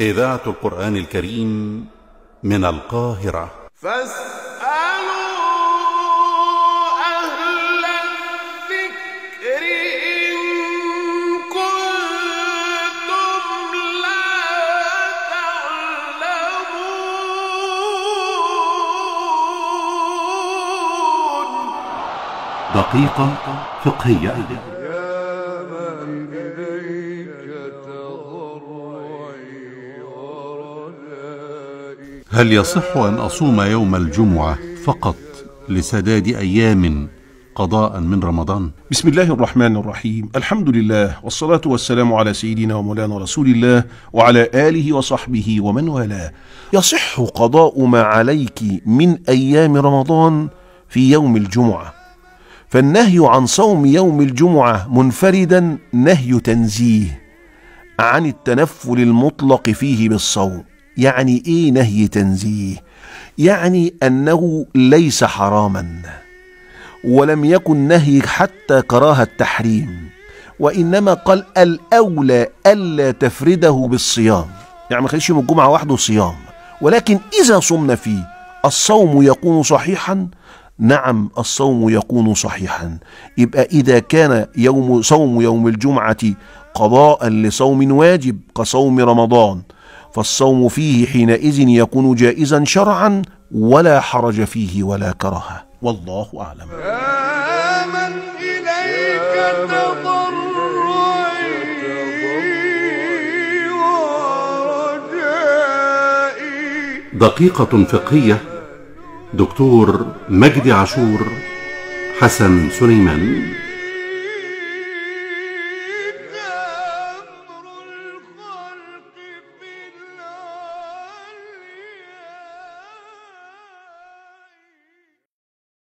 إذاعة القرآن الكريم من القاهرة. فاسألوا أهل الذكر إن كنتم لا تعلمون. دقيقة فقهية. هل يصح أن أصوم يوم الجمعة فقط لسداد أيام قضاء من رمضان؟ بسم الله الرحمن الرحيم. الحمد لله والصلاة والسلام على سيدنا ومولانا رسول الله وعلى آله وصحبه ومن والاه. يصح قضاء ما عليك من أيام رمضان في يوم الجمعة. فالنهي عن صوم يوم الجمعة منفردا نهي تنزيه عن التنفل المطلق فيه بالصوم. يعني إيه نهي تنزيه؟ يعني أنه ليس حراما ولم يكن نهي حتى كراهه التحريم وإنما قال الأولى ألا تفرده بالصيام. يعني ما خليش يوم الجمعة وحده صيام. ولكن إذا صمنا فيه الصوم يكون صحيحا؟ نعم الصوم يكون صحيحا. يبقى إذا كان يوم صوم يوم الجمعة قضاء لصوم واجب كصوم رمضان فالصوم فيه حينئذ يكون جائزا شرعا ولا حرج فيه ولا كراهه والله أعلم. يا من إليك تضرعي ورجائي. دقيقة فقهية دكتور مجدي عاشور حسن سليمان.